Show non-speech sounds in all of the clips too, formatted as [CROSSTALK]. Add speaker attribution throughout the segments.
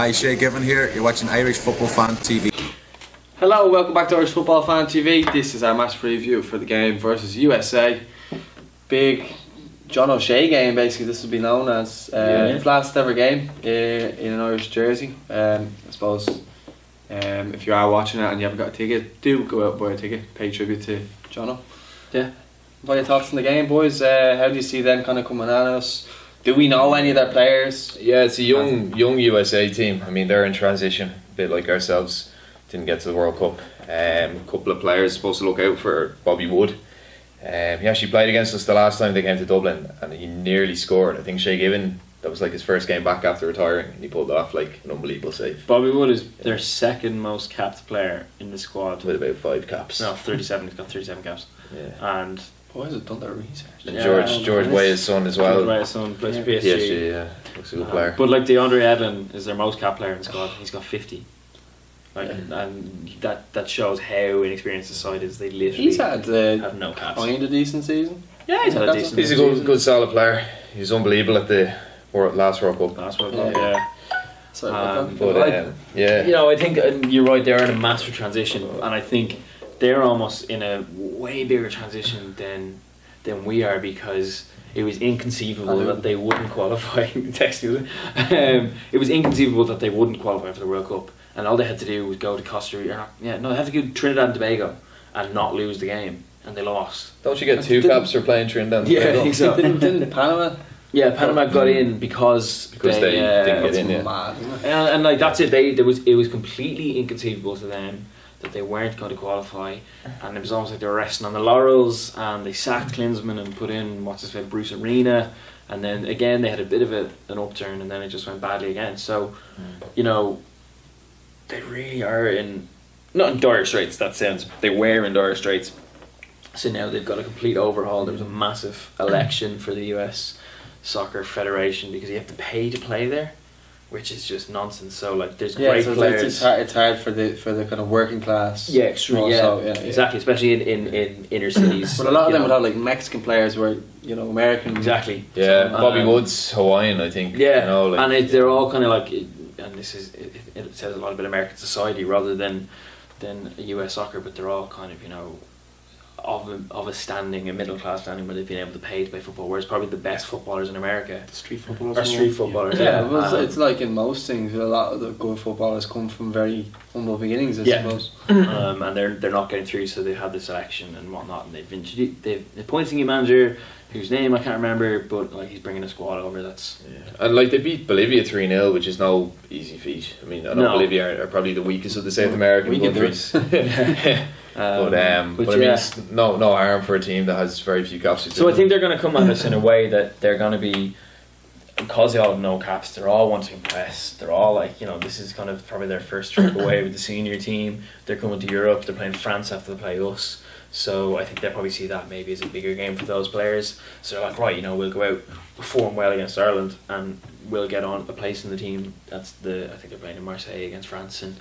Speaker 1: Hi, Shay Given here. You're watching Irish Football Fan TV.
Speaker 2: Hello, welcome back to Irish Football Fan TV. This is our match preview for the game versus USA. Big John O'Shea game, basically. This will be known as uh,
Speaker 3: Yeah.
Speaker 2: his last ever game uh, in an Irish jersey. Um, I suppose um, if you are watching it and you haven't got a ticket, do go out and buy a ticket. Pay tribute to Jono. Yeah. What are your thoughts on the game, boys? Uh, how do you see them kind of coming at us? Do we know any of their players?
Speaker 3: Yeah, it's a young young USA team. I mean, they're in transition, a bit like ourselves. Didn't get to the World Cup. Um, a couple of players supposed to look out for Bobby Wood. Um, he actually played against us the last time they came to Dublin, and he nearly scored. I think Shay Given. That was like his first game back after retiring, and he pulled off like an unbelievable save
Speaker 4: Bobby Wood is their second most capped player in the squad.
Speaker 3: with about five caps.
Speaker 4: No, 37. He's got 37 caps.
Speaker 3: Yeah.
Speaker 4: And
Speaker 2: Boys have done their research.
Speaker 3: And
Speaker 4: Yeah,
Speaker 3: George George Weah's son as well.
Speaker 4: Right, son plays
Speaker 2: Yeah.
Speaker 4: for PSG.
Speaker 3: PSG, yeah, looks a good
Speaker 4: Um,
Speaker 3: player.
Speaker 4: But like DeAndre Yedlin is their most capped player in the squad. [SIGHS] He's got 50. Like,
Speaker 2: Yeah.
Speaker 4: and that that shows how inexperienced the side is. They literally
Speaker 2: He's had uh,
Speaker 4: have no caps.
Speaker 2: kind of decent season.
Speaker 4: Yeah, he's had a
Speaker 2: That's-
Speaker 4: decent.
Speaker 3: He's a good, good solid player. He's unbelievable at the World, last World Cup.
Speaker 4: Last one,
Speaker 2: Yeah.
Speaker 4: yeah.
Speaker 2: So,
Speaker 4: Um,
Speaker 3: But
Speaker 4: Like-
Speaker 3: um, yeah,
Speaker 4: You know, I think you're right. They're in a massive transition, and I think they're almost in a way bigger transition than than we are because it was inconceivable that they wouldn't qualify. [LAUGHS] Text you. Um, it was inconceivable that they wouldn't qualify for the World Cup, and all they had to do was go to Costa Rica. Yeah, no, they had to go to Trinidad and Tobago and not lose the game, and they lost.
Speaker 3: don't you get two
Speaker 2: Didn't-
Speaker 3: caps for playing Trinidad? and
Speaker 4: Yeah, I think so.
Speaker 2: didn't, didn't Panama?
Speaker 4: Yeah, Panama got in because
Speaker 3: Because they
Speaker 4: uh,
Speaker 3: didn't get in, yeah.
Speaker 2: mad.
Speaker 4: And, and like that's it. They there was it was completely inconceivable to them that they weren't going to qualify, and it was almost like they were resting on the laurels. And they sacked Klinsmann and put in what's his name, Bruce Arena, and then again they had a bit of a, an upturn, and then it just went badly again. So, mm. you know, they really are in not in dire straits. That sounds they were in dire straits. So now they've got a complete overhaul. There was a massive election for the U.S. Soccer Federation because you have to pay to play there, which is just nonsense. So like, there's
Speaker 2: Yeah,
Speaker 4: great
Speaker 2: so it's,
Speaker 4: players.
Speaker 2: it's, hard, it's hard for the for the kind of working class.
Speaker 4: yeah, extreme. Yeah,
Speaker 2: so, yeah, yeah.
Speaker 4: exactly. Especially in, in, in inner cities. [COUGHS]
Speaker 2: But a lot of them
Speaker 4: know.
Speaker 2: would have like Mexican players who are you know American.
Speaker 4: exactly.
Speaker 3: Yeah,
Speaker 4: So,
Speaker 3: Bobby
Speaker 4: um,
Speaker 3: Woods, Hawaiian, I think.
Speaker 4: Yeah,
Speaker 3: you know, like,
Speaker 4: and it, they're all kind of like, and this is it, it says a lot about American society rather than than US soccer, but they're all kind of you know of a, of a standing, a middle class standing, where they've been able to pay to play football. Whereas probably the best footballers in America
Speaker 2: Street footballers.
Speaker 4: are street footballers.
Speaker 2: Yeah,
Speaker 4: Yeah,
Speaker 2: well, it's,
Speaker 4: Um,
Speaker 2: it's like in most things. A lot of the good footballers come from very humble beginnings, I
Speaker 4: Yeah.
Speaker 2: suppose. [CLEARS THROAT]
Speaker 4: um, and they're they're not getting through, so they've had this election and whatnot, and they've introduced, they've appointed a manager whose name I can't remember, but like he's bringing a squad over. That's
Speaker 3: yeah. and like they beat Bolivia three 0 which is no easy feat. I mean, I know
Speaker 4: No.
Speaker 3: Bolivia are, are probably the weakest of the South American
Speaker 2: We can do
Speaker 3: countries. but um, but, I mean,
Speaker 4: yeah.
Speaker 3: it's no no harm for a team that has very few caps.
Speaker 4: So I think they're going to come at us in a way that they're going to be because they all have no caps. They're all want to impress. They're all like you know this is kind of probably their first trip [COUGHS] away with the senior team. They're coming to Europe. They're playing France after they play us. So I think they'll probably see that maybe as a bigger game for those players. So they're like, right, you know, we'll go out, perform well against Ireland, and we'll get on a place in the team. That's the I think they're playing in Marseille against France, and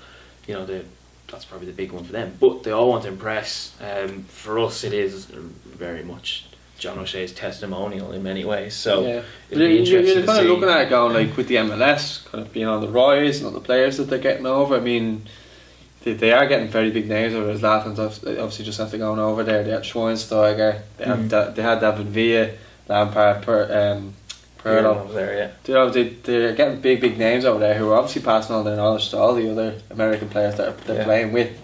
Speaker 4: you know the that's probably the big one for them. But they all want to impress. Um, for us, it is very much John O'Shea's testimonial in many ways. So
Speaker 2: yeah.
Speaker 4: it'll be
Speaker 2: You're,
Speaker 4: interesting
Speaker 2: you're kind of looking at it going like with the MLS kind of being on the rise and all the players that they're getting over. I mean, they, they are getting very big names over. Zlatan's obv- obviously just after going over there. They had Schweinsteiger. They had
Speaker 4: Mhm.
Speaker 2: da- they had David Villa, Lampard, per, um, Pirlo.
Speaker 4: over there, yeah.
Speaker 2: You know, they, they're getting big, big names over there who are obviously passing on their knowledge to all the other American players that are, they're
Speaker 3: Yeah.
Speaker 2: playing with.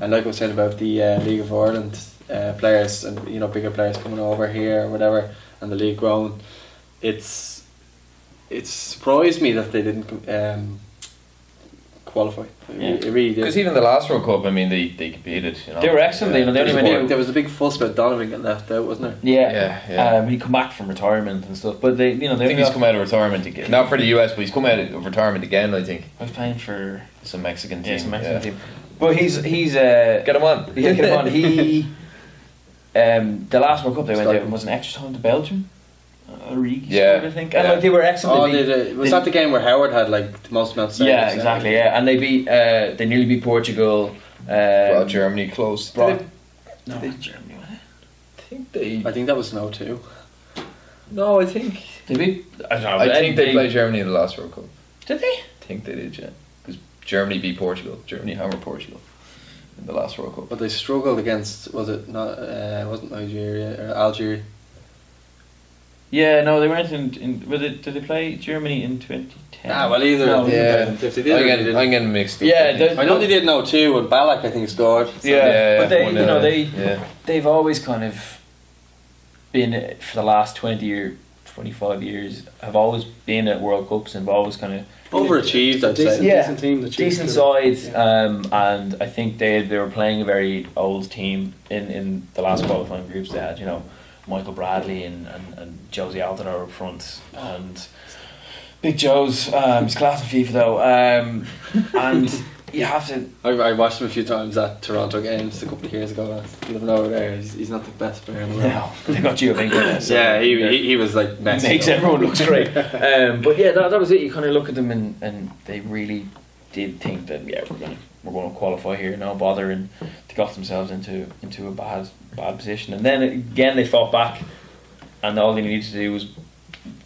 Speaker 2: And like I was saying about the uh, League of Ireland uh, players and you know bigger players coming over here or whatever, and the league growing, it's it's surprised me that they didn't um, qualify. It,
Speaker 4: Yeah.
Speaker 2: it really did.
Speaker 3: because even the last World Cup, I mean, they, they competed. You know,
Speaker 4: They were excellent,
Speaker 3: Yeah.
Speaker 4: you know, they
Speaker 2: there, was
Speaker 4: only
Speaker 2: a big, there was a big fuss about Donovan getting left out, wasn't there?
Speaker 4: Yeah,
Speaker 3: Yeah, yeah.
Speaker 4: Um, he come back from retirement and stuff, but they, you know,
Speaker 3: I think
Speaker 4: only
Speaker 3: come out of retirement again. Not for the US, but he's come out of retirement again. I think
Speaker 4: I was playing for
Speaker 3: some Mexican team.
Speaker 4: yeah, some Mexican
Speaker 3: yeah.
Speaker 4: team, but he's he's uh,
Speaker 3: Get him on.
Speaker 4: yeah, get him on. [LAUGHS] He um, the last World Cup they went
Speaker 2: Strike.
Speaker 4: out was an extra time to Belgium. Uh, Origi
Speaker 3: Yeah.
Speaker 4: I think, and
Speaker 3: Yeah.
Speaker 4: like they were excellent.
Speaker 2: Oh,
Speaker 4: They
Speaker 2: they,
Speaker 4: beat-
Speaker 2: they, was
Speaker 4: they-
Speaker 2: that the game where Howard had like the most amount of saves?
Speaker 4: yeah, exactly. Yeah, and they beat uh, they nearly beat Portugal. Um,
Speaker 3: Brought Germany close.
Speaker 4: brought-
Speaker 3: Did
Speaker 4: no,
Speaker 3: they-
Speaker 4: Germany. was it?
Speaker 3: I think they.
Speaker 2: I think that was no two.
Speaker 3: No, I think.
Speaker 4: Did we? I don't know.
Speaker 3: I think they
Speaker 4: they
Speaker 3: played Germany in the last World Cup.
Speaker 4: Did they?
Speaker 3: I think they did, yeah. Because Germany beat Portugal. Germany hammered Portugal in the last World Cup.
Speaker 2: But they struggled against was it not uh, wasn't Nigeria or Algeria?
Speaker 4: Yeah, no, they weren't in. in but did, did they play Germany in 2010?
Speaker 2: Ah, well, either
Speaker 4: No,
Speaker 3: Yeah,
Speaker 2: if they did,
Speaker 3: I'm getting. I'm getting mixed up.
Speaker 4: Yeah, they-
Speaker 2: I know they did know too, and Ballack I think scored. So-
Speaker 4: Yeah, but they, you know, they
Speaker 3: yeah.
Speaker 4: they've always kind of been uh, for the last twenty or twenty five years have always been at World Cups and have always kind of
Speaker 2: overachieved. I'd
Speaker 5: decent,
Speaker 2: say.
Speaker 4: Yeah.
Speaker 5: decent team. The Chiefs
Speaker 4: decent
Speaker 5: did.
Speaker 4: side, um, and I think they they were playing a very old team in, in the last qualifying groups. They had you know Michael Bradley and, and, and Jozy Altidore up front, and Big Joe's um, he's class in FIFA though, um, and you have to [LAUGHS]
Speaker 2: I, I watched him a few times at Toronto games a couple of years ago. Live over there. He's, he's not the best player in the world.
Speaker 4: no, they got there, so [LAUGHS]
Speaker 2: Yeah, he, he, he was like messy.
Speaker 4: makes everyone look great. [LAUGHS] Um, but yeah, that, that was it. You kind of look at them and, and they really did think that yeah we're gonna we're going to qualify here, no bother, and they got themselves into into a bad bad position. And then again they fought back, and all they needed to do was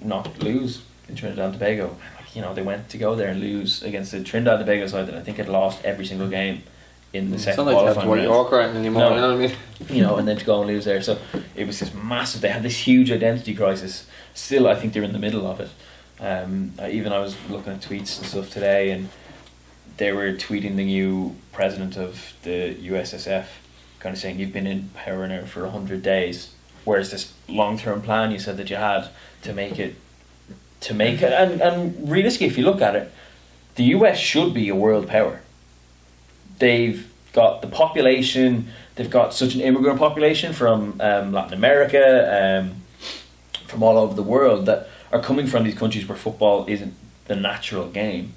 Speaker 4: not lose in Trinidad and Tobago. Like, you know they went to go there and lose against the Trinidad and Tobago side that I think had lost every single game in the
Speaker 2: It's
Speaker 4: second
Speaker 2: not like
Speaker 4: qualifying round
Speaker 2: right anymore.
Speaker 4: No.
Speaker 2: You know what I mean?
Speaker 4: you know, and then to go and lose there. So it was just massive. They had this huge identity crisis. Still, I think they're in the middle of it. Um, even I was looking at tweets and stuff today, and they were tweeting the new president of the USSF, kind of saying, "You've been in power now for hundred days. Where's this long term plan you said that you had to make it, to make it?" And and realistically, if you look at it, the US should be a world power they've got the population, they've got such an immigrant population from um, Latin America, um, from all over the world that are coming from these countries where football isn't the natural game,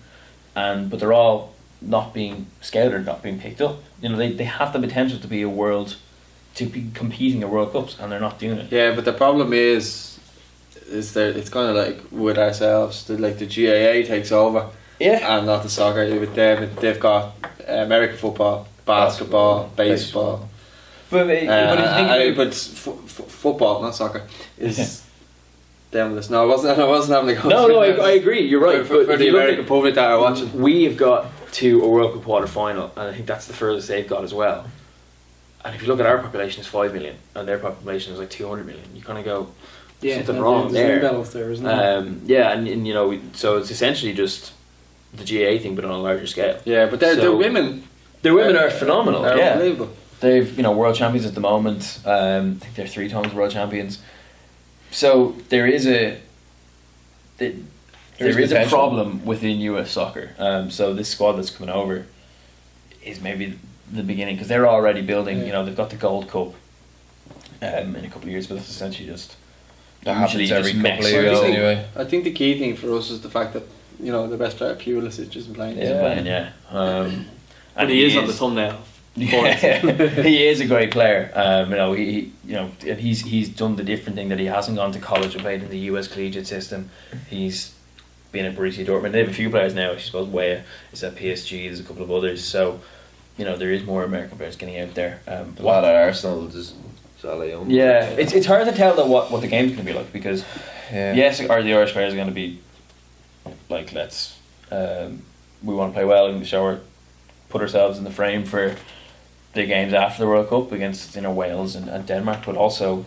Speaker 4: and but they're all not being scouted, not being picked up. You know, they, they have the potential to be a world, to be competing at World Cups, and they're not doing it.
Speaker 2: Yeah, but the problem is, is that it's kind of like with ourselves. That like the GAA takes over,
Speaker 4: Yeah,
Speaker 2: and not the soccer. With them, they've got American football, basketball, baseball.
Speaker 4: but, uh, but
Speaker 2: Uh,
Speaker 4: if you think
Speaker 2: I-
Speaker 4: about-
Speaker 2: but f- f- football, not soccer, is down the list. No, I wasn't. [LAUGHS] I wasn't having a go.
Speaker 4: no, no, I, I agree. You're right.
Speaker 2: For, for,
Speaker 4: but
Speaker 2: for the American
Speaker 4: at-
Speaker 2: public that are watching.
Speaker 4: We have got to a World Cup quarter final, and I think that's the furthest they've got as well. And if you look at our population, is five million, and their population is like two hundred million. You kind of go,
Speaker 5: Yeah,
Speaker 4: something
Speaker 5: no,
Speaker 4: wrong
Speaker 5: There's
Speaker 4: there.
Speaker 5: there, isn't there?
Speaker 4: um, yeah, and, and you know, we- so it's essentially just the GAA thing, but on a larger scale.
Speaker 2: Yeah, but they're,
Speaker 4: So-
Speaker 2: they're women.
Speaker 4: Their women are phenomenal.
Speaker 2: They're
Speaker 4: yeah,
Speaker 2: unbelievable.
Speaker 4: they've you know world champions at the moment. Um, I think they're three times world champions. So there is a the,
Speaker 3: There's
Speaker 4: there is a problem within US soccer. Um, so this squad that's coming over is maybe the beginning because they're already building. You know they've got the Gold Cup um, in a couple of years, but that's essentially just
Speaker 3: That happens
Speaker 4: usually
Speaker 3: every
Speaker 4: just
Speaker 3: couple of years anyway.
Speaker 2: I think the key thing for us is the fact that you know the best player Pulisic isn't playing.
Speaker 4: Isn't playing, yeah. Um,
Speaker 5: but
Speaker 4: and
Speaker 5: he, is, on the thumbnail. [LAUGHS]
Speaker 4: Yeah, [LAUGHS] he is a great player. Um, you know, he, he you know, and he's he's done the different thing that he hasn't gone to college and played in the US collegiate system. He's been at Borussia Dortmund. They have a few players now. I suppose Weah is at PSG. There's a couple of others. So, you know, there is more American players getting out there. Um,
Speaker 3: A lot at Arsenal is Salah Young.
Speaker 4: yeah, it's it's hard to tell though what what the game's going to be like because
Speaker 3: Yeah.
Speaker 4: yes, are the Irish players going to be like let's um, we want to play well and show our put ourselves in the frame for the games after the World Cup against you know Wales and, and Denmark, but also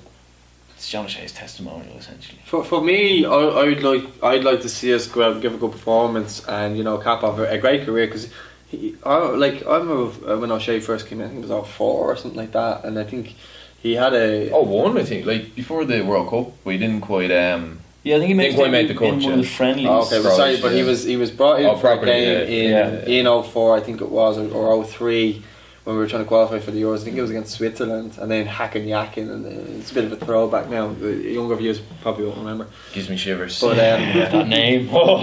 Speaker 4: it's John O'Shea's testimonial essentially.
Speaker 2: For, for me, I, I'd like I'd like to see us go out and give a good performance and you know cap off a, a great career because he I, like I remember uh, when O'Shea first came in, I think it was out four or something like that, and I think he had a
Speaker 3: Oh, one I think. Like before the World Cup, we didn't quite. Um,
Speaker 4: Yeah, I think he
Speaker 3: made- quite made the cut,
Speaker 4: in one of the friendlies.
Speaker 2: Oh, okay, well, sorry,
Speaker 3: Probably,
Speaker 2: but he was he was brought in
Speaker 3: Oh,
Speaker 2: for a game
Speaker 3: yeah,
Speaker 2: in in 04, I think it was, or, or 03, when we were trying to qualify for the Euros. I think it was against Switzerland, and then Hakan Yakin, and it's a bit of a throwback now. The younger viewers probably won't remember.
Speaker 3: gives me shivers.
Speaker 2: But um, [LAUGHS]
Speaker 4: that name. [LAUGHS] Oh.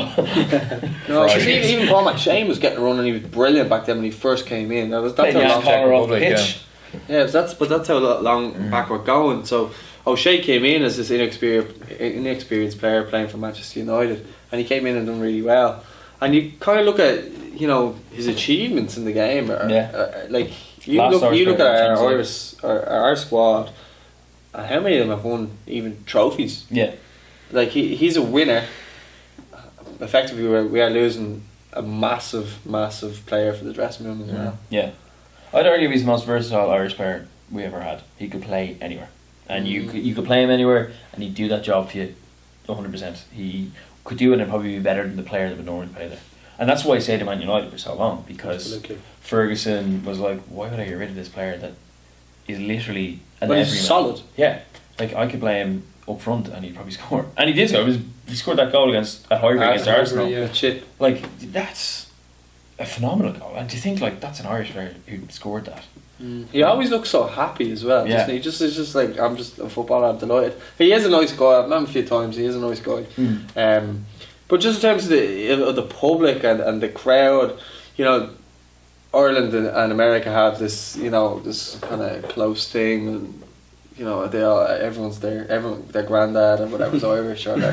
Speaker 2: no,
Speaker 3: Right.
Speaker 2: 'cause even, even Paul McShane was getting a run, and he was brilliant back then when he first came in. That was that's
Speaker 4: Played
Speaker 2: how long.
Speaker 3: Czech
Speaker 4: off the
Speaker 3: Republic,
Speaker 4: pitch.
Speaker 2: Yeah, that's but that's how long
Speaker 3: Mm.
Speaker 2: back we're going. So O'Shea came in as this inexperienced, inexperienced player playing for Manchester United, and he came in and done really well. And you kind of look at you know his achievements in the game. Are,
Speaker 4: Yeah.
Speaker 2: are- like you
Speaker 4: Last
Speaker 2: look, you look at our Irish, our, our squad, and how many of them have won even trophies?
Speaker 4: Yeah.
Speaker 2: Like he, he's a winner. Effectively, we are, we are losing a massive, massive player for the dressing room as well.
Speaker 4: Yeah, I'd argue he's the most versatile Irish player we ever had. He could play anywhere, and you
Speaker 2: Mm.
Speaker 4: could, you could play him anywhere, and he'd do that job for you, one hundred percent. He could do it and probably be better than the player that would normally play there. And that's why I say to Man United for so long because
Speaker 5: Absolutely.
Speaker 4: Ferguson was like, why would I get rid of this player that is literally an
Speaker 2: But he's solid.
Speaker 4: Yeah, like I could play him up front and he'd probably [LAUGHS] score, and he did score. He, scored that goal against at Highbury against
Speaker 5: Highbury,
Speaker 4: Arsenal.
Speaker 5: yeah.
Speaker 2: Chip.
Speaker 4: Like that's a phenomenal goal. And do you think like that's an Irish player who scored that?
Speaker 2: He always looks so happy as well.
Speaker 4: Yeah.
Speaker 2: doesn't he? He just it's just like I'm just a footballer. I'm delighted. He is a nice guy. I've met him a few times. He is a nice guy. Um, but just in terms of the of the public and, and the crowd, you know, Ireland and, and America have this you know this kind of close thing. And, you know, they all, everyone's there. Everyone, their granddad and whatever's [LAUGHS] Irish, or their,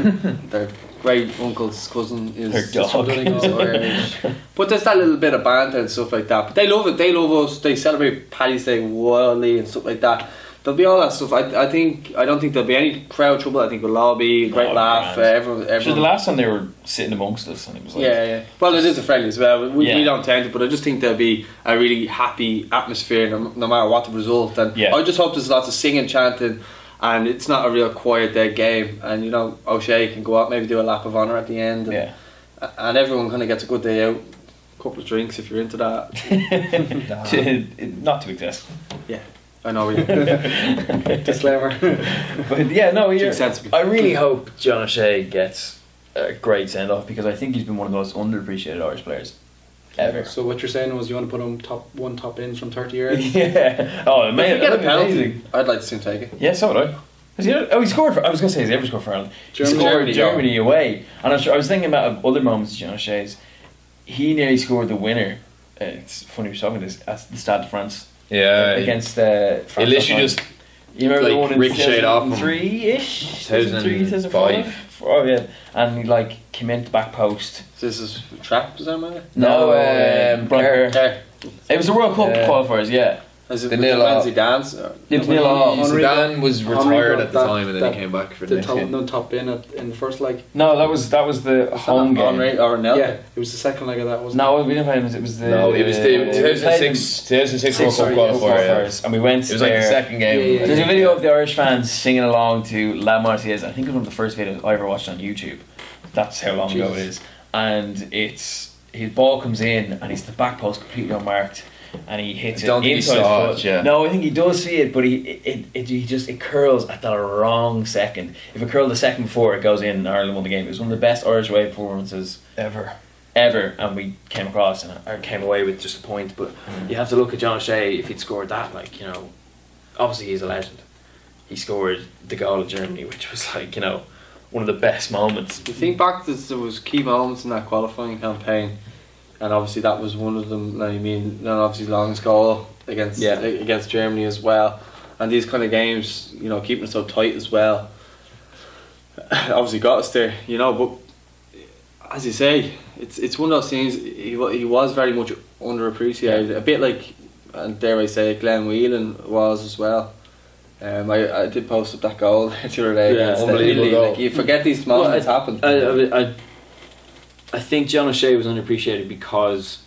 Speaker 2: their great uncle's cousin is something is Irish. But there's that little bit of banter and stuff like that. But they love it. They love us. They celebrate Paddy's Day wildly and stuff like that. There'll be all that stuff. I, I think I don't think there'll be any crowd trouble. I think we'll all be a great
Speaker 4: Oh,
Speaker 2: laugh. Uh, everyone,
Speaker 4: So the last time they were sitting amongst us and it was like
Speaker 2: yeah, yeah. Well, it is a friendly as well. We,
Speaker 4: Yeah.
Speaker 2: we don't tend to, but I just think there'll be a really happy atmosphere no, no matter what the result. And
Speaker 4: Yeah.
Speaker 2: I just hope there's lots of singing, chanting, and it's not a real quiet dead game. And you know, O'Shea can go out, maybe do a lap of honour at the end. And,
Speaker 4: yeah.
Speaker 2: and everyone kind of gets a good day out. couple of drinks if you're into that. [LAUGHS] [LAUGHS]
Speaker 4: To- not to exist.
Speaker 2: I know we [LAUGHS] disclaimer. [LAUGHS]
Speaker 4: But yeah, no,
Speaker 2: Drink
Speaker 4: you're. I really hope John O'Shea gets a great send off because I think he's been one of the most underappreciated Irish players ever.
Speaker 5: So what you're saying was you want to put him top one top in from thirty years. [LAUGHS]
Speaker 4: yeah. Oh,
Speaker 2: If
Speaker 4: man,
Speaker 2: we get a penalty,
Speaker 4: amazing.
Speaker 2: I'd like to see him take it.
Speaker 4: Yeah, so would I. He, oh, he scored for. I was going to say, he's he ever scored for Ireland?
Speaker 5: Germany.
Speaker 4: he scored
Speaker 2: Germany,
Speaker 4: Germany, away. And I'm sure, I was thinking about other moments of John O'Shea's. He nearly scored the winner. Uh, it's funny we're talking this at the Stade de France
Speaker 3: Yeah,
Speaker 4: against uh,
Speaker 3: It
Speaker 4: France.
Speaker 3: you just
Speaker 4: You remember the
Speaker 3: like,
Speaker 4: one in
Speaker 3: ricocheted off him.
Speaker 4: 2003-ish?
Speaker 3: 2005.
Speaker 4: 2005? Oh yeah, and he like came into the back post.
Speaker 2: So This is trap, is that man?
Speaker 3: No,
Speaker 4: uh,
Speaker 3: um,
Speaker 4: Brian-
Speaker 2: Okay.
Speaker 4: It was the World Cup
Speaker 3: Yeah.
Speaker 4: qualifiers, yeah.
Speaker 2: Is it
Speaker 3: The nil
Speaker 2: when
Speaker 3: off.
Speaker 2: Zidane's? or-
Speaker 4: It was nil off.
Speaker 5: Henry
Speaker 3: Zidane was retired at the
Speaker 5: that-
Speaker 3: time and then
Speaker 5: that-
Speaker 3: he came back for the
Speaker 5: The
Speaker 3: next
Speaker 5: top,
Speaker 3: game.
Speaker 5: no top in at, in the first leg.
Speaker 4: No, that was that was the home game.
Speaker 2: Henry or Nel?
Speaker 5: Yeah, it was the second leg of that, wasn't
Speaker 4: No, we didn't play them. It was the
Speaker 3: No, it was the
Speaker 4: we
Speaker 3: 2006, 2006 World Cup
Speaker 5: sorry,
Speaker 3: qualifier. yeah.
Speaker 4: qualifiers, and we went
Speaker 3: It was like the second game.
Speaker 5: Yeah, yeah,
Speaker 4: There's a video of the Irish fans singing along to La Marseillaise. I think it was one of the first videos I ever watched on YouTube. That's how long ago it
Speaker 5: Jesus.
Speaker 4: is. And it's his ball comes in and he's the back post completely unmarked. And he hits
Speaker 3: I don't
Speaker 4: it
Speaker 3: think he
Speaker 4: inside
Speaker 3: saw
Speaker 4: his foot.
Speaker 3: it, yeah.
Speaker 4: No, I think he does see it, but he it, it, it he just it curls at the wrong second. If it curled the second before, it goes in. and Ireland won the game. It was one of the best Irish away performances
Speaker 3: Ever.
Speaker 4: ever, and we came across and I came away with just a point. But mm. you have to look at John O'Shea if he'd scored that, like you know, obviously he's a legend. He scored the goal of Germany, which was like you know one of the best moments.
Speaker 2: You think back there was key moments in that qualifying campaign, and obviously that was one of them. I mean, then obviously Long's goal against
Speaker 4: Yeah.
Speaker 2: against Germany as well, and these kind of games, you know, keeping it so tight as well. [SIGHS] obviously got us there, you know. But as you say, it's it's one of those things. He he was very much underappreciated, a bit like, and dare I say, Glenn Whelan was as well. Um, I, I did post up that goal [LAUGHS] the other day.
Speaker 4: Yeah,
Speaker 3: unbelievable goal.
Speaker 2: Like, you forget these
Speaker 4: Well,
Speaker 2: moments
Speaker 4: I-
Speaker 2: happen.
Speaker 4: I, I, I, I think John O'Shea was underappreciated because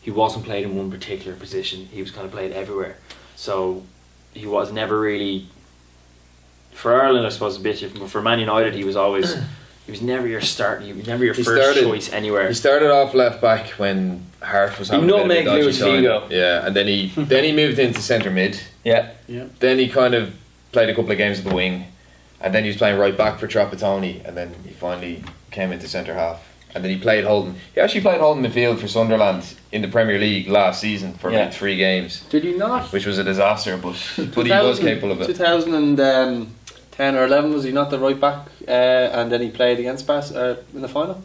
Speaker 4: he wasn't played in one particular position. He was kind of played everywhere. So he was never really. For Ireland, I suppose a bit different, but for Man United, he was always. [CLEARS THROAT] He was never your start. He was never your
Speaker 3: He
Speaker 4: first
Speaker 3: started-
Speaker 4: choice anywhere.
Speaker 3: He started off left back when Harte was
Speaker 4: He
Speaker 3: having a bit of a
Speaker 4: nutmegged
Speaker 3: time.
Speaker 4: Figo.
Speaker 3: Yeah, and then he [LAUGHS] then he moved into centre mid.
Speaker 4: Yeah,
Speaker 3: Then he kind of played a couple of games at the wing, and then he was playing right back for Trapattoni, and then he finally came into centre half. And then he played holding. He actually played holding midfield for Sunderland in the Premier League last season for
Speaker 4: Yeah.
Speaker 3: about three games,
Speaker 2: Did he not?
Speaker 3: which was a disaster. But [LAUGHS] but he was capable of it.
Speaker 2: 2010 or 11 was he not the right back? Uh, and then he played against Bas uh, in the final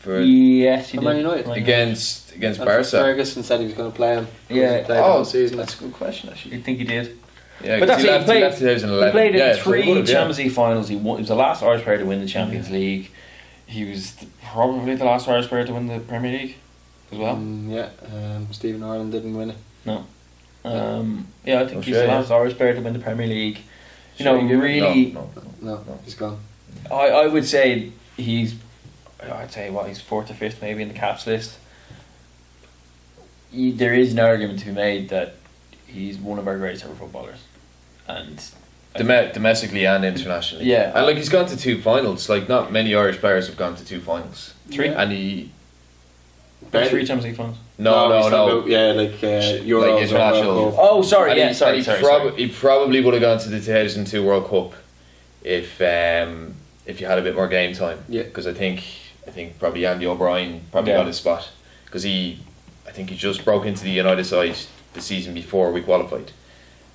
Speaker 3: For
Speaker 4: yes, he
Speaker 2: For Man
Speaker 4: did.
Speaker 2: United.
Speaker 4: Man
Speaker 3: against against
Speaker 2: That's
Speaker 3: Barca.
Speaker 2: Ferguson said he was going to play him.
Speaker 4: Yeah.
Speaker 2: He played the
Speaker 3: Oh,
Speaker 2: whole season.
Speaker 3: that's a good question actually.
Speaker 4: You think he did?
Speaker 3: Yeah,
Speaker 4: but that's
Speaker 3: he
Speaker 4: it, he
Speaker 3: left, he
Speaker 4: played-
Speaker 3: left
Speaker 4: He played in
Speaker 3: yeah, so
Speaker 4: three
Speaker 3: would've.
Speaker 4: Champions League finals. He, won, he was the last Irish player to win the Champions League. He was th- probably the last Irish player to win the Premier League as well.
Speaker 2: Mm, yeah, um, Stephen Ireland didn't win it.
Speaker 4: Um, yeah, I think
Speaker 3: Oh,
Speaker 4: he's
Speaker 3: sure,
Speaker 4: the
Speaker 3: yeah.
Speaker 4: last Irish player to win the Premier League. You
Speaker 3: Sure,
Speaker 4: know,
Speaker 3: give it-
Speaker 4: really,
Speaker 3: No, no.
Speaker 2: No,
Speaker 3: No.
Speaker 2: he's gone.
Speaker 4: I, I would say he's I'd say what he's fourth or fifth maybe in the caps list. You, there is an argument to be made that he's one of our greatest ever footballers, and
Speaker 3: Dome- domestically and internationally.
Speaker 4: Yeah.
Speaker 3: and like he's gone to two finals. Like not many Irish players have gone to two finals.
Speaker 4: Three?
Speaker 3: and he
Speaker 2: Barely.
Speaker 4: three Champions League finals.
Speaker 3: no no
Speaker 2: he's
Speaker 3: no.
Speaker 2: about- yeah, like uh, Euros or
Speaker 3: international.
Speaker 2: World Cup.
Speaker 4: Oh, sorry,
Speaker 3: And
Speaker 4: yeah,
Speaker 3: he,
Speaker 4: sorry,
Speaker 3: he,
Speaker 4: sorry,
Speaker 3: prob-
Speaker 4: sorry.
Speaker 3: he probably would have gone to the 2002 World Cup if um, if you had a bit more game time.
Speaker 2: Yeah.
Speaker 3: Because I think I think probably Andy O'Brien probably
Speaker 4: Yeah.
Speaker 3: got his spot because he I think he just broke into the United side the season before we qualified,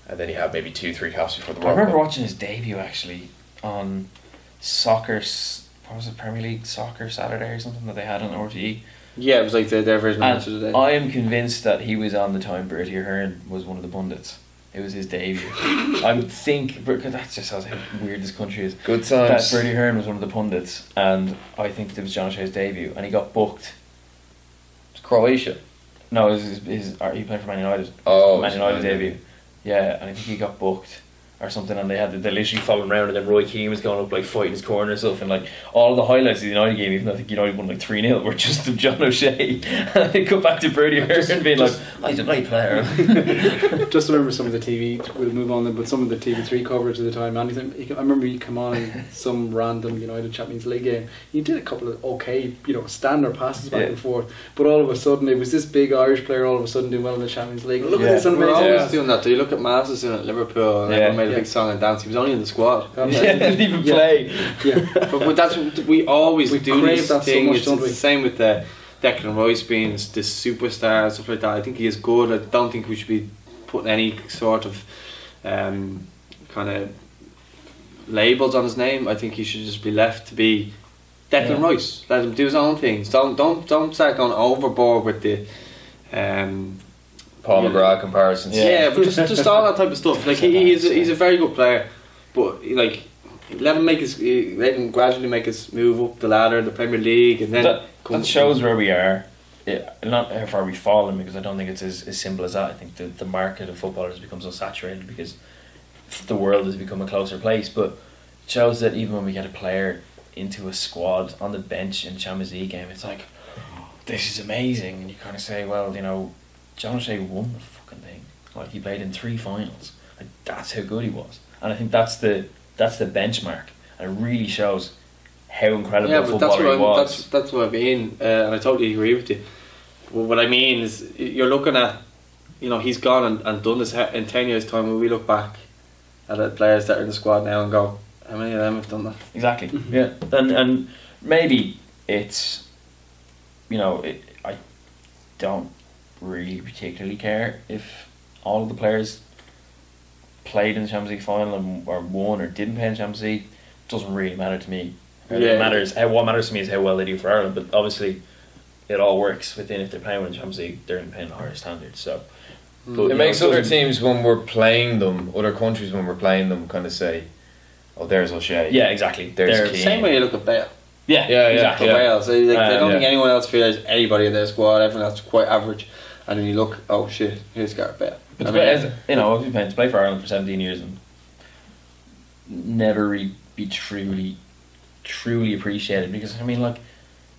Speaker 3: and then he had maybe two three caps before the World I
Speaker 4: remember
Speaker 3: Cup.
Speaker 4: watching his debut actually on soccer. What was it? Premier League Soccer Saturday or something that they had on RTE.
Speaker 2: Yeah, it was like the, their version of Match of the Day.
Speaker 4: I am convinced that he was on the time Bertie Ahern was one of the pundits. It was his debut. [LAUGHS] I would think because that just how weird this country is.
Speaker 3: Good
Speaker 4: That
Speaker 3: times.
Speaker 4: Bertie Ahern was one of the pundits, and I think it was John O'Shea's debut, and he got booked.
Speaker 3: Croatia.
Speaker 4: No, it was his, his or he played for Man United.
Speaker 3: Oh,
Speaker 4: Man United
Speaker 3: Man
Speaker 4: debut. Yeah, and I think he got booked or something, and they had the, they literally following around, and then Roy Keane was going up like fighting his corner and stuff, and like all the highlights of the United game, even though I think United won like three 0 were just of John O'Shea. and [LAUGHS] they cut back to Bertie Ahern being like, "Oh, he's a great player."
Speaker 5: Just remember some of the TV. We'll move on then, but some of the TV three coverage at the time. Anything. he- I remember you come on in [LAUGHS] some random United Champions League game. You did a couple of okay, you know, standard passes back
Speaker 4: Yeah.
Speaker 5: and forth. But all of a sudden, it was this big Irish player. All of a sudden, doing well in the Champions League. Look
Speaker 4: Yeah.
Speaker 5: at this
Speaker 2: We're always
Speaker 5: pass.
Speaker 2: doing that. Do you look at Masterson at Liverpool? And
Speaker 4: Yeah.
Speaker 5: Yeah.
Speaker 2: big song and dance. He was only in the squad.
Speaker 5: Yeah. [LAUGHS]
Speaker 4: didn't even
Speaker 5: Yeah.
Speaker 4: play.
Speaker 5: Yeah.
Speaker 2: but, but that's what we always
Speaker 5: We
Speaker 2: do
Speaker 5: crave
Speaker 2: this
Speaker 5: that so
Speaker 2: thing.
Speaker 5: much,
Speaker 2: it's,
Speaker 5: don't we?
Speaker 2: the same with the Declan Rice being this, this superstar and stuff like that. I think he is good. I don't think we should be putting any sort of um, kind of labels on his name. I think he should just be left to be Declan
Speaker 4: Yeah.
Speaker 2: Rice. Let him do his own things. Don't don't don't start going overboard with the. Um,
Speaker 3: Paul
Speaker 2: Yeah.
Speaker 3: McGrath comparisons.
Speaker 4: Yeah.
Speaker 2: yeah, but just just all that type of stuff. Like he, he's a, he's a very good player, but like let him make his let him gradually make his move up the ladder in the Premier League, and then
Speaker 4: that, that shows where we are. Yeah, not how far we've fallen because I don't think it's as, as simple as that. I think the, the market of footballers has become so saturated because the world has become a closer place. But it shows that even when we get a player into a squad on the bench in Champions League game, it's like oh, this is amazing, and you kind of say, well, you know, John O'Shea won the fucking thing. Like he played in three finals. Like that's how good he was, and I think that's the that's the benchmark, and it really shows how incredible
Speaker 2: football
Speaker 4: was.
Speaker 2: yeah, but that's what I,
Speaker 4: was.
Speaker 2: that's that's what I mean, uh, and I totally agree with you. But what I mean is, you're looking at, you know, he's gone and, and done this in ten years' time. When we look back at the players that are in the squad now and go, how many of them have done that?
Speaker 4: Exactly. [LAUGHS] Yeah. And and maybe it's you know, it, I don't really particularly care if all of the players played in the Champions League final and or won or didn't play in the Champions League. doesn't really matter to me. Uh,
Speaker 2: it
Speaker 4: matters how what matters to me is how well they do for Ireland, but obviously it all works within if they're playing in the Champions League, they're playing the higher standard. So hmm. but,
Speaker 3: It makes
Speaker 4: know,
Speaker 3: other teams when we're playing them, other countries when we're playing them, kind of say, "Oh, there's O'Shea."
Speaker 4: Yeah, exactly.
Speaker 3: There's
Speaker 4: They're-
Speaker 3: Keane.
Speaker 2: Same way you look at Bale.
Speaker 4: Yeah,
Speaker 3: Yeah, yeah,
Speaker 4: exactly.
Speaker 2: For
Speaker 3: yeah.
Speaker 2: Wales, they, like, I
Speaker 4: Uh,
Speaker 2: don't
Speaker 3: yeah.
Speaker 2: think anyone else feels anybody in their squad. Everyone else is quite average, and then you look, oh shit, here's Gareth Bale.
Speaker 4: But
Speaker 2: I mean,
Speaker 4: as, you know, I've been playing to play for Ireland for seventeen years and never really be truly, truly appreciated because I mean, like,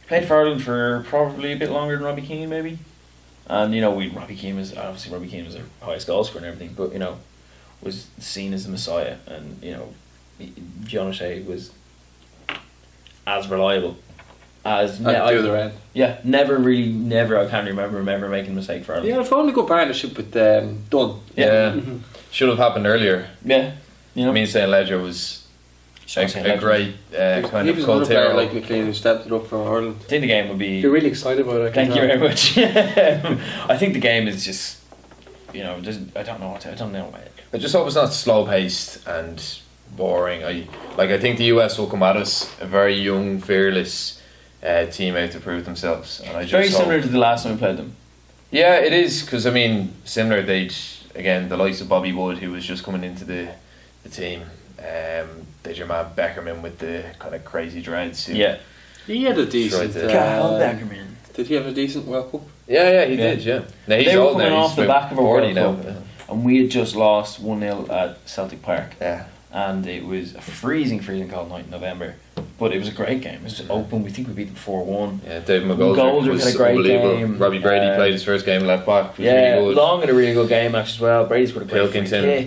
Speaker 4: played for Ireland for probably a bit longer than Robbie Keane, maybe. And you know, we Robbie Keane was obviously Robbie Keane was our highest goal scorer and everything, but you know, was seen as the messiah, and you know, John O'Shea was as reliable as
Speaker 2: at
Speaker 4: ne- I-
Speaker 2: the other end.
Speaker 4: yeah, never really, never. I can't remember him ever making a mistake for Ireland.
Speaker 2: Yeah, I found a good partnership with um, Dunne.
Speaker 3: Yeah,
Speaker 5: Mhm.
Speaker 3: should have happened earlier.
Speaker 4: yeah. You know,
Speaker 3: I mean, St. Ledger was a, a great uh, kind
Speaker 2: he
Speaker 3: of
Speaker 2: was
Speaker 3: cult
Speaker 2: player
Speaker 3: hero.
Speaker 2: like McClean who stepped it up for Ireland.
Speaker 4: I think the game would be.
Speaker 5: You're really excited about it. I
Speaker 4: Thank you very much. [LAUGHS] [LAUGHS] I think the game is just, you know, doesn't. I don't know what to, I don't know.
Speaker 3: I just hope it's not slow paced and boring. I like. I think the US will come at us a very young, fearless uh, team out to prove themselves, and I just
Speaker 4: Very similar to the last time we played them.
Speaker 3: Yeah, it is because I mean, similar. They'd again the likes of Bobby Wood, who was just coming into the the team. Um, there's your man Beckerman with the kind of crazy dreads. who-
Speaker 4: Yeah.
Speaker 2: He had a decent.
Speaker 3: right
Speaker 2: uh.
Speaker 4: Beckerman.
Speaker 2: did he have a decent World Cup?
Speaker 3: yeah, yeah, he
Speaker 4: Yeah.
Speaker 3: did. Yeah, now he's
Speaker 4: They were coming
Speaker 3: now.
Speaker 4: off
Speaker 3: he's
Speaker 4: the back of a
Speaker 3: 40
Speaker 4: World
Speaker 3: now.
Speaker 4: Cup. And we had just lost 1 0 at Celtic Park.
Speaker 3: Yeah,
Speaker 4: And it was a freezing, freezing cold night in November. but it was a great game. It was open. We think we beat them four one.
Speaker 3: Yeah, David McGoldrick, was
Speaker 4: had a great
Speaker 3: unbelievable.
Speaker 4: game.
Speaker 3: Robbie Brady
Speaker 4: Uh,
Speaker 3: played his first game left back. Was
Speaker 4: Yeah,
Speaker 3: really good.
Speaker 4: Long had a really good game actually as well. Brady's got a great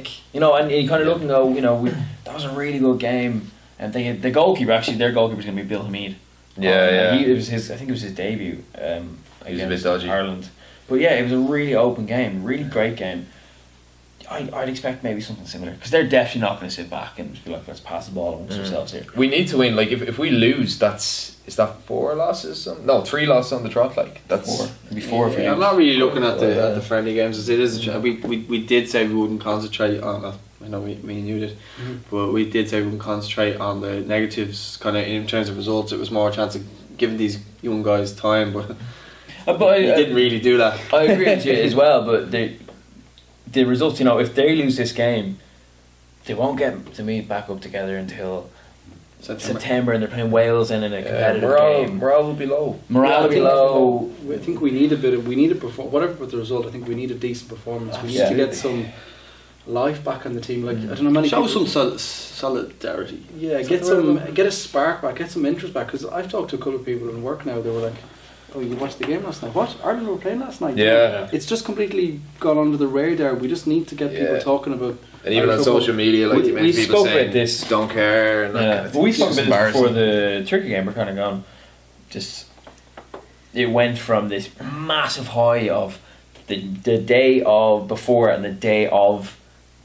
Speaker 4: kick. You know, and you kind of look and go, you know, we, that was a really good game. And they had, the goalkeeper actually, their goalkeeper's going to be Bill Hamid.
Speaker 3: Yeah,
Speaker 4: Um,
Speaker 3: yeah.
Speaker 4: He, it was his. I think it was his debut. Um,
Speaker 3: He was a bit
Speaker 4: against
Speaker 3: dodgy.
Speaker 4: Ireland. But yeah, it was a really open game, really great game. I, I'd expect maybe something similar because they're definitely not going to sit back and just be like, let's pass the ball amongst
Speaker 3: Mm.
Speaker 4: ourselves here.
Speaker 3: We need to win. Like if, if we lose, that's is that four losses? On, no, three losses on the trot. Like that's
Speaker 4: Four, maybe four if we
Speaker 2: Yeah, I'm not really looking at the
Speaker 3: Yeah.
Speaker 2: at the friendly games as it is. a We, we we did say we wouldn't concentrate on. Well, I know we, me and you did,
Speaker 5: Mhm.
Speaker 2: but we did say we wouldn't concentrate on the negatives. Kind of in terms of results, it was more a chance of giving these young guys time. But
Speaker 4: Uh, but I,
Speaker 2: we didn't really do that.
Speaker 4: I agree with you as well, but the the results, you know, if they lose this game, they won't get to meet back up together until
Speaker 2: September.
Speaker 4: September, and they're playing Wales in, in a
Speaker 3: yeah,
Speaker 4: competitive
Speaker 3: morale,
Speaker 4: game.
Speaker 3: morale will be low.
Speaker 4: Morale will be low.
Speaker 5: I think we need a bit of we need a perform whatever the result. I think we need a decent performance. We need to get some life back on the team. Like mm. I don't know many
Speaker 2: Show
Speaker 5: people,
Speaker 2: some sol- solidarity.
Speaker 5: Yeah,
Speaker 2: Is
Speaker 5: get some,
Speaker 2: word?
Speaker 5: get a spark back, get some interest back. Because I've talked to a couple of people in work now. They were like, "Oh, you watched the game last night? What? Ireland were playing last night?
Speaker 3: Yeah.
Speaker 5: It's just completely gone under the radar. We just need to get people
Speaker 3: Yeah.
Speaker 5: talking about.
Speaker 3: And even on
Speaker 5: football.
Speaker 3: social media, like
Speaker 4: We-
Speaker 3: the amount people
Speaker 4: spoke about
Speaker 3: saying
Speaker 4: this.
Speaker 3: don't care and that
Speaker 4: Yeah,
Speaker 3: kind of
Speaker 4: but we spoke
Speaker 3: It's
Speaker 4: about this
Speaker 3: embarrassing.
Speaker 4: before the Turkey game. We're kind of gone. Just it went from this massive high of the the day of before and the day of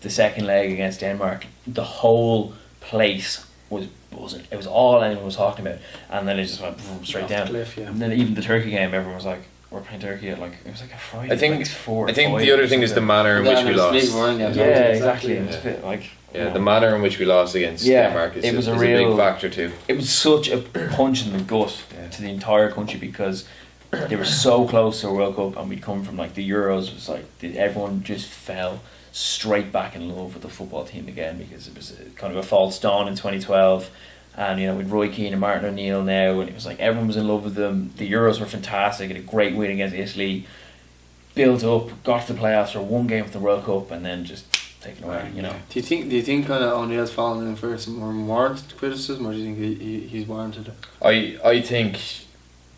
Speaker 4: the second leg against Denmark. The whole place was buzzing. It was all anyone was talking about, and then it just went boom, straight
Speaker 5: Off the
Speaker 4: down.
Speaker 5: cliff, yeah.
Speaker 4: And then even the Turkey game, everyone was like, "We're playing Turkey at like it was like a Friday."
Speaker 3: I think-
Speaker 4: like four.
Speaker 3: I think the other thing is the manner in which we lost.
Speaker 4: Yeah,
Speaker 5: Yeah,
Speaker 4: exactly.
Speaker 5: exactly.
Speaker 4: It was a bit like
Speaker 3: Yeah, the manner in which we lost against
Speaker 4: Yeah,
Speaker 3: Denmark is,
Speaker 4: it was
Speaker 3: a,
Speaker 4: a
Speaker 3: is
Speaker 4: real-
Speaker 3: big factor too.
Speaker 4: it was such a punch in the gut
Speaker 3: Yeah.
Speaker 4: to the entire country because they were so close to a World Cup and we'd come from like the Euros. It was like the, everyone just fell straight back in love with the football team again because it was a, kind of a false dawn in 2012. And you know, with Roy Keane and Martin O'Neill now, and it was like everyone was in love with them. The Euros were fantastic. Had a great win against Italy. Built up, got to the playoffs for one game of the World Cup, and then just taken away. You know,
Speaker 2: Do you think? Do you think kind of O'Neill's fallen in for some more warranted criticism, or do you think he, he, he's warranted it?
Speaker 3: I I think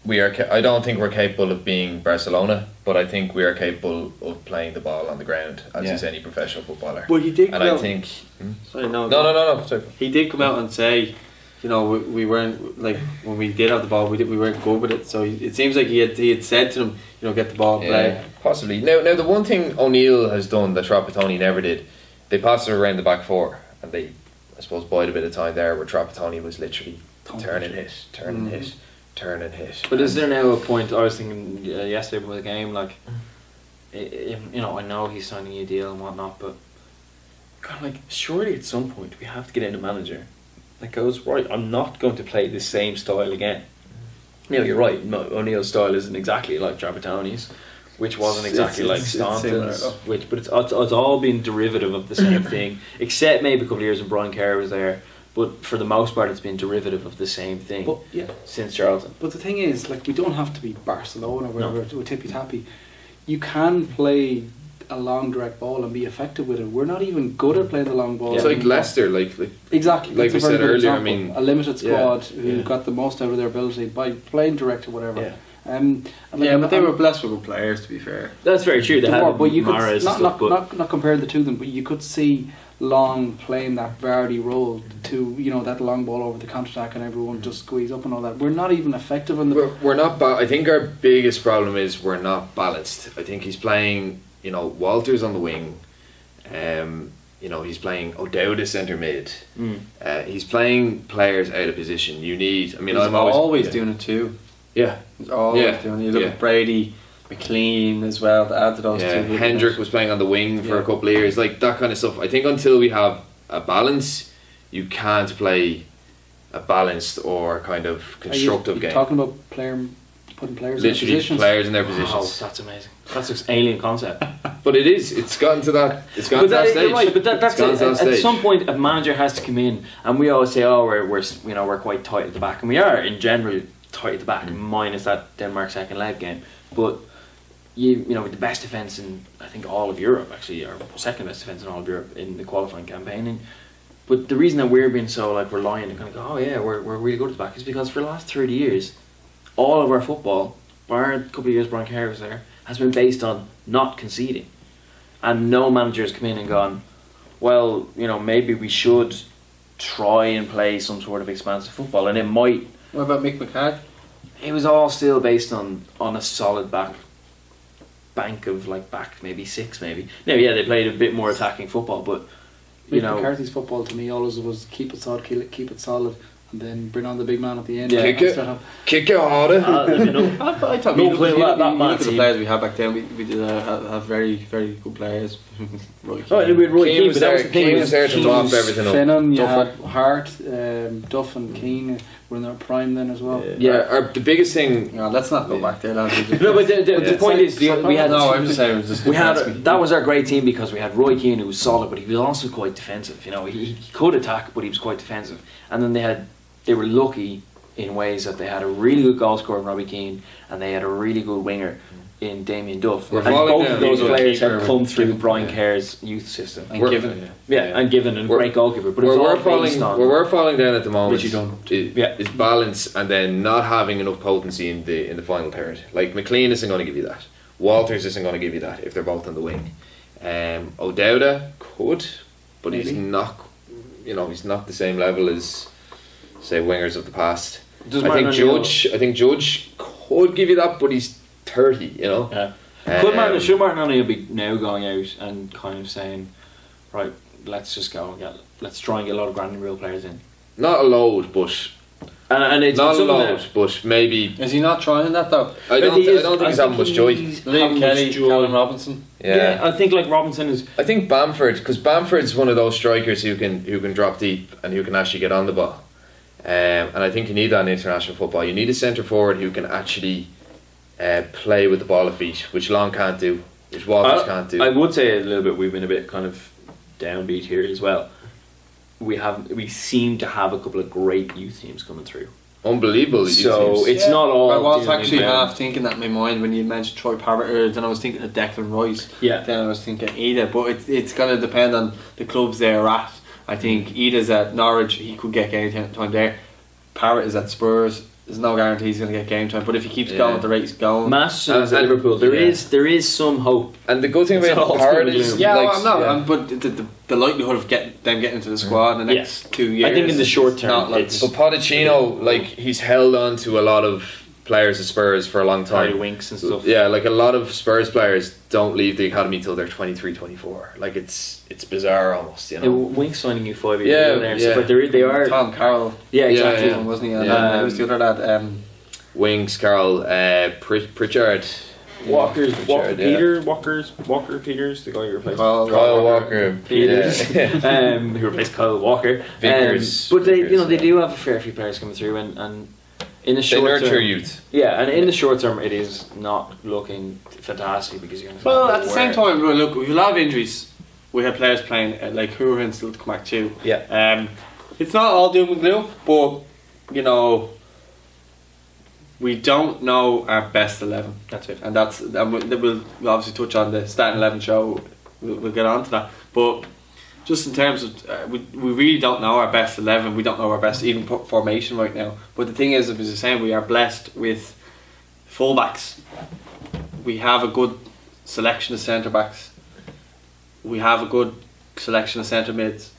Speaker 3: we are. Ca- I don't think we're capable of being Barcelona, but I think we are capable of playing the ball on the ground as
Speaker 4: Yeah.
Speaker 3: is any professional footballer.
Speaker 2: Well, he did.
Speaker 3: And I think
Speaker 2: Sorry, no,
Speaker 3: no, no, no, no. Sorry.
Speaker 2: He did come out and say, you know, we, we weren't like when we did have the ball, we did, we weren't good with it. So he, it seems like he had he had said to them, you know, get the ball,
Speaker 3: Yeah,
Speaker 2: play.
Speaker 3: possibly. Now, now the one thing O'Neill has done that Trapattoni never did, they passed it around the back four, and they, I suppose, bide a bit of time there where Trapattoni was literally turn and hit, turn and
Speaker 2: Mm.
Speaker 3: hit, turn and hit.
Speaker 6: But is there now a point? I was thinking uh, yesterday before the game, like, i i you know, I know he's signing a deal and whatnot, but kind of like, surely at some point we have to get in a manager that goes right. I'm not going to play the same style again. No, you're right. O'Neill's style isn't exactly like Trapattoni's, which wasn't exactly
Speaker 2: it's-
Speaker 6: like
Speaker 2: it's- it's
Speaker 6: Staunton's. Which, but it's, it's it's all been derivative of the same [COUGHS] thing, except maybe a couple of years when Brian Kerr was there. But for the most part, it's been derivative of the same thing
Speaker 5: But yeah,
Speaker 6: since Charlton.
Speaker 5: but the thing is, like, we don't have to be Barcelona or whatever or tippy tappy. You can play a long direct ball and be effective with it. We're not even good at playing the long ball.
Speaker 3: It's like Leicester, like, like
Speaker 5: Exactly.
Speaker 3: Like
Speaker 5: that's
Speaker 3: we said
Speaker 5: good
Speaker 3: earlier, I mean-
Speaker 5: a limited
Speaker 3: Yeah,
Speaker 5: squad who
Speaker 3: yeah.
Speaker 5: got the most out of their ability by playing direct or whatever.
Speaker 6: Yeah.
Speaker 5: Um, and like,
Speaker 2: Yeah, but they were blessed with good players, to be fair.
Speaker 6: That's very true. They
Speaker 5: They
Speaker 6: had
Speaker 5: were, but you could not,
Speaker 6: stuff,
Speaker 5: not, not not comparing the two of them, but you could see Long playing that Vardy role to you know that long ball over the counter attack and everyone just squeeze up and all that. We're not even effective in the.
Speaker 3: we're, we're not. Ba- I think our biggest problem is we're not balanced. I think he's playing. You know, Walters on the wing. Um, you know, he's playing O'Dowda as centre mid.
Speaker 6: Mm.
Speaker 3: Uh, he's playing players out of position. You need. I mean,
Speaker 2: he's
Speaker 3: I'm always,
Speaker 2: always
Speaker 3: yeah.
Speaker 2: doing it too.
Speaker 3: Yeah,
Speaker 2: He's always
Speaker 3: Yeah,
Speaker 2: doing it. You look
Speaker 3: yeah.
Speaker 2: at Brady, McClean as well. To add to those
Speaker 3: yeah.
Speaker 2: two,
Speaker 3: Hendrick was playing on the wing for
Speaker 2: Yeah.
Speaker 3: a couple of years, like that kind of stuff. I think until we have a balance, you can't play a balanced or kind of
Speaker 5: Are you-
Speaker 3: constructive
Speaker 5: you
Speaker 3: game.
Speaker 5: Talking about player putting players
Speaker 3: Literally,
Speaker 5: in positions.
Speaker 3: players in their
Speaker 6: Wow,
Speaker 3: positions.
Speaker 6: that's amazing. That's an alien concept. [LAUGHS]
Speaker 3: But it is. It's gotten to that. It's gotten
Speaker 6: but
Speaker 3: to that,
Speaker 6: that,
Speaker 3: stage.
Speaker 6: right. But that, that's
Speaker 3: It's
Speaker 6: it.
Speaker 3: that
Speaker 6: At, at
Speaker 3: stage.
Speaker 6: some point, a manager has to come in, and we always say, "Oh, we're, we're you know we're quite tight at the back," and we are in general tight at the back,
Speaker 3: Mm.
Speaker 6: minus that Denmark second leg game. But you you know with the best defense in I think all of Europe actually, or second best defense in all of Europe in the qualifying campaign, and
Speaker 4: But the reason that we're being so like reliant and kind of go, oh yeah, we're, we're really good at the back is because for the last thirty years, all of our football, bar a couple of years Brian Kerr was there, has been based on not conceding, and no manager has come in and gone, well, you know, maybe we should try and play some sort of expansive football, and it might.
Speaker 2: What about Mick McCarthy?
Speaker 4: It was all still based on on a solid back bank of like back maybe six maybe. Now yeah, they played a bit more attacking football, but you
Speaker 5: Mick
Speaker 4: know.
Speaker 5: McCarthy's football to me always was keep it solid, keep it, keep it solid, and then bring on the big man at the end.
Speaker 4: Yeah.
Speaker 3: Kick
Speaker 5: And
Speaker 3: it.
Speaker 5: up-
Speaker 3: Kick it harder.
Speaker 4: Uh, you know,
Speaker 2: I, [LAUGHS] I thought
Speaker 4: No
Speaker 2: we
Speaker 4: play
Speaker 2: you
Speaker 4: that- that
Speaker 2: you
Speaker 4: man
Speaker 2: look at the players we had back then. We, we did uh, have, have very very good players. [LAUGHS] Roy
Speaker 4: Oh,
Speaker 2: Keane.
Speaker 4: with Roy
Speaker 3: Keane
Speaker 4: Keane,
Speaker 3: was
Speaker 4: but that
Speaker 3: there-
Speaker 4: was the thing.
Speaker 3: Keane
Speaker 4: was
Speaker 3: was there to
Speaker 4: Keane
Speaker 3: mop
Speaker 4: was-
Speaker 3: everything up.
Speaker 5: Finnan, you
Speaker 2: Duff
Speaker 5: had Harte, um, Duff and Keane were in their prime then as well.
Speaker 4: Yeah.
Speaker 3: Our, our- the biggest thing.
Speaker 2: No, let's not go back there. just- [LAUGHS]
Speaker 4: No, but the, the, the
Speaker 3: Yeah.
Speaker 4: point is, the, we had
Speaker 2: no, I'm just saying. Just
Speaker 4: we had
Speaker 2: defense.
Speaker 4: that was our great team because we had Roy Keane who was solid, but he was also quite defensive. You know, he, he could attack, but he was quite defensive. And then they had they were lucky in ways that they had a really good goal scorer in Robbie Keane, and they had a really good winger in Damien Duff.
Speaker 3: We're
Speaker 4: and both of those players have come through Brian
Speaker 2: yeah.
Speaker 4: Kerr's youth system.
Speaker 2: and
Speaker 3: We're-
Speaker 2: given.
Speaker 4: Yeah, and given a
Speaker 3: We're-
Speaker 4: great goalkeeper, but
Speaker 3: Where we're falling, where we're falling down at the moment
Speaker 2: Dunne.
Speaker 3: is,
Speaker 4: Yeah.
Speaker 3: is balance and then not having enough potency in the in the final third. Like McClean isn't going to give you that. Walters isn't going to give you that if they're both on the wing. Um, O'Dowda could, but he's not. You know, he's not the same level as say wingers of the past. I think Judge. I think Judge could give you that, but he's thirty. You know.
Speaker 4: Yeah.
Speaker 3: Um,
Speaker 4: Could Martin, should Martin O'Neill be now going out and kind of saying, right, let's just go and get, let's try and get a lot of granny rule players in.
Speaker 3: Not a load, but
Speaker 4: And, and it's
Speaker 3: not a load,
Speaker 4: that-
Speaker 3: but maybe.
Speaker 2: Is he not trying that though?
Speaker 3: I
Speaker 4: But
Speaker 3: don't.
Speaker 4: he
Speaker 3: I
Speaker 4: is-
Speaker 3: don't think he's having much joy.
Speaker 4: he's
Speaker 2: Liam
Speaker 4: having
Speaker 2: Kelly. Callum Robinson.
Speaker 4: Yeah. I think like Robinson is.
Speaker 3: I think Bamford, because Bamford's one of those strikers who can who can drop deep and who can actually get on the ball. Um, and I think you need that in international football. You need a centre forward who can actually uh, play with the ball of feet, which Long can't do, which Walters
Speaker 4: I,
Speaker 3: can't do.
Speaker 4: I would say a little bit. We've been a bit kind of downbeat here as well. We have we seem to have a couple of great youth teams coming through.
Speaker 3: Unbelievable.
Speaker 4: So
Speaker 3: teams.
Speaker 4: it's not all.
Speaker 2: I was actually
Speaker 4: gloom.
Speaker 2: half thinking that in my mind when you mentioned Troy Parrott. Or then I was thinking of Declan Rice.
Speaker 4: Yeah.
Speaker 2: Then I was thinking Idah, but it's it's gonna depend on the clubs they're at. I think Idah's at Norwich. He could get game time time there. Parrott is at Spurs. There's no guarantee he's going to get game time, but if he keeps
Speaker 3: Yeah.
Speaker 2: going at the rate he's going,
Speaker 4: Masterson
Speaker 3: And-
Speaker 4: at Liverpool. There
Speaker 3: yeah.
Speaker 4: is there is some hope.
Speaker 3: and the good thing
Speaker 4: It's
Speaker 3: about
Speaker 4: all
Speaker 3: Parrott is,
Speaker 4: gloom.
Speaker 2: yeah,
Speaker 3: like,
Speaker 2: I'm not.
Speaker 3: yeah.
Speaker 2: I'm, but the, the, the likelihood of getting them getting into the mm. squad in the
Speaker 4: Yeah.
Speaker 2: next two years,
Speaker 4: I think in the short term,
Speaker 2: not like
Speaker 4: it's-
Speaker 3: But Pochettino, like he's held on to a lot of players of Spurs for a long
Speaker 4: Harry
Speaker 3: time.
Speaker 4: Winks and stuff.
Speaker 3: Yeah, like a lot of Spurs players don't leave the academy till they're 23, 24. Like it's it's bizarre almost, you know.
Speaker 4: Winks signing you five years
Speaker 3: Yeah,
Speaker 4: ago there and
Speaker 3: yeah.
Speaker 4: stuff like they they are.
Speaker 2: Tom Carroll.
Speaker 4: Yeah,
Speaker 3: Yeah,
Speaker 4: exactly.
Speaker 3: yeah.
Speaker 2: one, wasn't he? And
Speaker 3: Yeah.
Speaker 2: then, uh, who's the other lad? Um,
Speaker 3: Wings, Carl, uh, Pri- Pritchard,
Speaker 4: Walker's
Speaker 3: Pritchard,
Speaker 4: Walker
Speaker 3: yeah.
Speaker 4: Peter Walker's Walker Peters the guy who replaced
Speaker 2: Kyle,
Speaker 3: Kyle Walker,
Speaker 4: Peters,
Speaker 3: yeah. [LAUGHS]
Speaker 4: um, who replaced Kyle Walker.
Speaker 3: Vickers,
Speaker 4: um, but they, you know,
Speaker 3: Vickers,
Speaker 4: they do have a fair few players coming through, and, and in the
Speaker 3: they
Speaker 4: short
Speaker 3: nurture
Speaker 4: term,
Speaker 3: youth.
Speaker 4: yeah, and in the short term, it is not looking fantastic because you're.
Speaker 2: Well, at the same time, look, we have a lot of injuries. We have players playing uh, like Hourihane still to come back too.
Speaker 4: Yeah.
Speaker 2: Um, it's not all doom and gloom, but you know, we don't know our best eleven,
Speaker 4: that's it.
Speaker 2: and that's and we'll, we'll we'll obviously touch on the starting eleven show. We'll, we'll get on to that, but just in terms of uh, we, we really don't know our best eleven. We don't know our best even formation right now. But the thing is, as I was saying, we are blessed with fullbacks. We have a good selection of centre backs. We have a good selection of centre mids.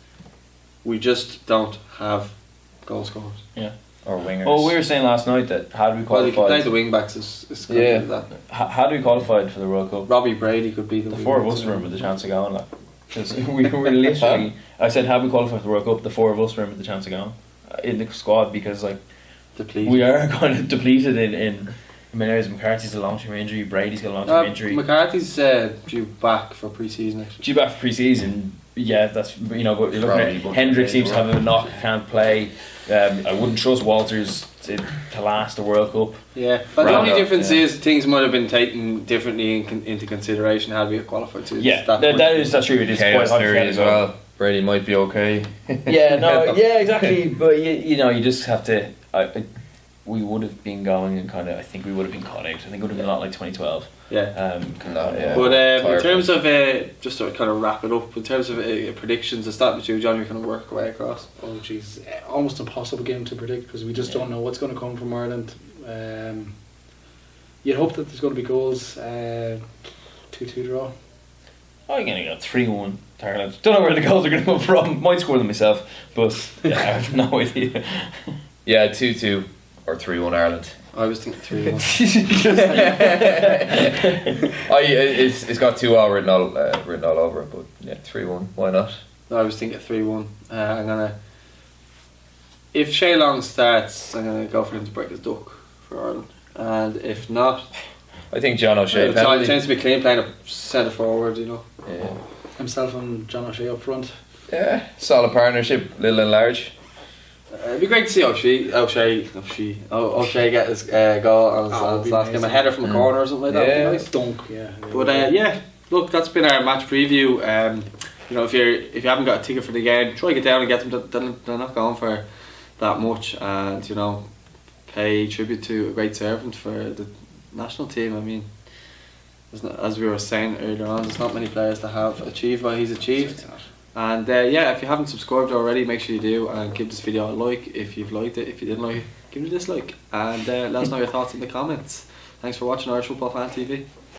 Speaker 2: We just don't have goal scorers.
Speaker 3: Yeah or wingers.
Speaker 7: Oh, we were saying last night that how do we
Speaker 2: Well, you can play
Speaker 7: qualify?
Speaker 2: the wing backs is, is
Speaker 3: Yeah.
Speaker 2: that.
Speaker 7: How, how do we qualify for the World Cup?
Speaker 2: Robbie Brady could be the,
Speaker 7: The four of us
Speaker 2: yeah.
Speaker 7: were with the chance of going. Like, 'Cause [LAUGHS] we were literally. I said, "How we qualify for the World Cup?" The four of us were in with the chance of going uh, in the squad because like
Speaker 2: Depleted.
Speaker 7: we are [LAUGHS] kind of depleted in in. I mean, there's McCarthy's a long term injury. Brady's got a long term
Speaker 2: Uh,
Speaker 7: injury.
Speaker 2: McCarthy's uh, due back for pre-season actually.
Speaker 7: Due back for pre-season, yeah, that's you know. But you're looking
Speaker 3: Probably
Speaker 7: at
Speaker 3: won't
Speaker 7: Hendrick seems to have a knock, can't play. Um, I wouldn't trust Walters to, to last the World Cup.
Speaker 2: Yeah, but the only
Speaker 7: up,
Speaker 2: difference
Speaker 7: yeah.
Speaker 2: is things might have been taken differently in, into consideration had we qualified to.
Speaker 7: Yeah,
Speaker 2: that
Speaker 7: that, that is that's true. It is
Speaker 3: Chaos
Speaker 7: quite
Speaker 3: theory as well. Brady might be okay.
Speaker 7: Yeah, no, [LAUGHS] yeah, exactly. But you, you know, you just have to. I, I-
Speaker 4: we would have been going and kind of. I think we would have been caught out. I think it would have been a lot like 2012.
Speaker 2: Yeah.
Speaker 4: Um, kind
Speaker 3: No,
Speaker 4: of,
Speaker 3: yeah.
Speaker 2: But um, in terms of uh, just to kind of wrap it up, in terms of uh, predictions, I start with you, John. You kind of work away across.
Speaker 5: Oh jeez, eh, almost impossible game to predict because we just
Speaker 4: Yeah.
Speaker 5: don't know what's going to come from Ireland. Um, you'd hope that there's going to be goals. Uh, two-two draw.
Speaker 4: I'm gonna go three one to Ireland. Don't know where the goals are gonna come from. Might score them myself, but yeah, I have no [LAUGHS] idea.
Speaker 3: Yeah, two two or three one Ireland.
Speaker 2: I was thinking three one. [LAUGHS] [LAUGHS]
Speaker 3: I it's it's got two all written all uh, written all over it, but yeah, three one. Why not?
Speaker 2: I was thinking three one. Uh, I'm gonna. If Shane Long starts, I'm gonna go for him to break his duck for Ireland, and if not,
Speaker 3: I think John O'Shea
Speaker 2: uh,
Speaker 3: penalty.
Speaker 2: chance to be clean playing a centre forward. You know.
Speaker 3: Yeah.
Speaker 5: Himself and John O'Shea up front.
Speaker 3: yeah, solid partnership, little and large.
Speaker 2: Uh, it'd be great to see O'Shea, O'Shea, O'Shea, O'Shea get his uh, goal on his,
Speaker 5: Oh,
Speaker 2: on his
Speaker 5: be
Speaker 2: last game, a header from a
Speaker 3: Mm.
Speaker 2: corner or something like that.
Speaker 3: Yeah.
Speaker 2: Would nice.
Speaker 5: Dunk, yeah.
Speaker 2: But uh, yeah, look, that's been our match preview. Um, you know, if you're if you haven't got a ticket for the game, try to get down and get them. They're, they're not going for that much, and you know, pay tribute to a great servant for the national team. I mean, not, as we were saying earlier on, there's not many players that have achieved what he's achieved. And uh, yeah, if you haven't subscribed already, make sure you do and give this video a like if you've liked it. If you didn't like it, give it a dislike and uh, let us know your thoughts in the comments. Thanks for watching Irish Football Fan TV.